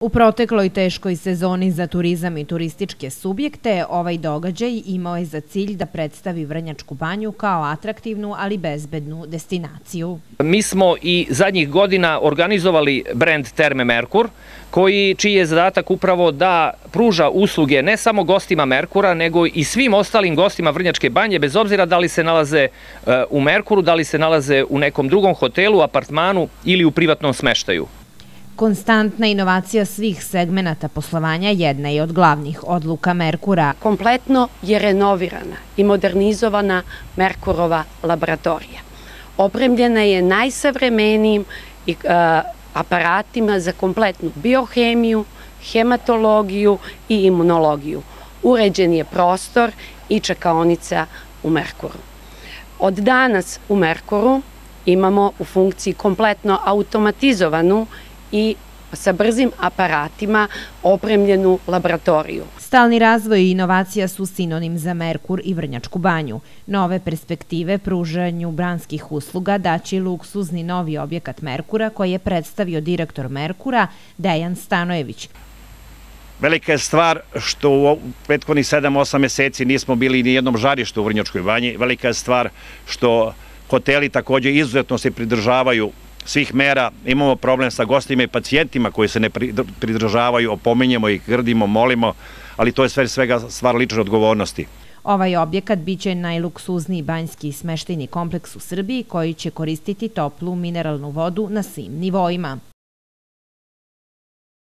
U protekloj teškoj sezoni za turizam i turističke subjekte, ovaj događaj imao je za cilj da predstavi Vrnjačku banju kao atraktivnu, ali bezbednu destinaciju. Mi smo i zadnjih godina organizovali brand Terme Merkur, koji, čiji je zadatak upravo da pruža usluge ne samo gostima Merkura, nego i svim ostalim gostima Vrnjačke banje, bez obzira da li se nalaze e, u Merkuru, da li se nalaze u nekom drugom hotelu, apartmanu ili u privatnom smeštaju. Konstantna inovacija svih segmenata poslovanja jedna je od glavnih odluka Merkura. Kompletno je renovirana i modernizovana Merkurova laboratorija. Opremljena je najsavremenijim e, aparatima za kompletnu biohemiju, hematologiju i imunologiju. Uređen je prostor i čekaonica u Merkuru. Od danas u Merkuru imamo u funkciji kompletno automatizovanu i sa brzim aparatima opremljenu laboratoriju. Stalni razvoj i inovacija su sinonim za Merkur i Vrnjačku banju. Nove perspektive pružanju branskih usluga daći luksuzni novi objekat Merkura koji je predstavio direktor Merkura Dejan Stanojević. Velika je stvar što u prethodnih 7-8 meseci nismo bili ni jednom žarištu u Vrnjačkoj banji. Velika je stvar što hoteli takođe izuzetno se pridržavaju svih mera, imamo problem sa gostima i pacijentima koji se ne pridržavaju, opominjemo ih, grdimo, molimo, ali to je sve svega stvar lične odgovornosti. Ovaj objekat biće najluksuzniji banjski smeštajni kompleks u Srbiji koji će koristiti toplu mineralnu vodu na svim nivoima.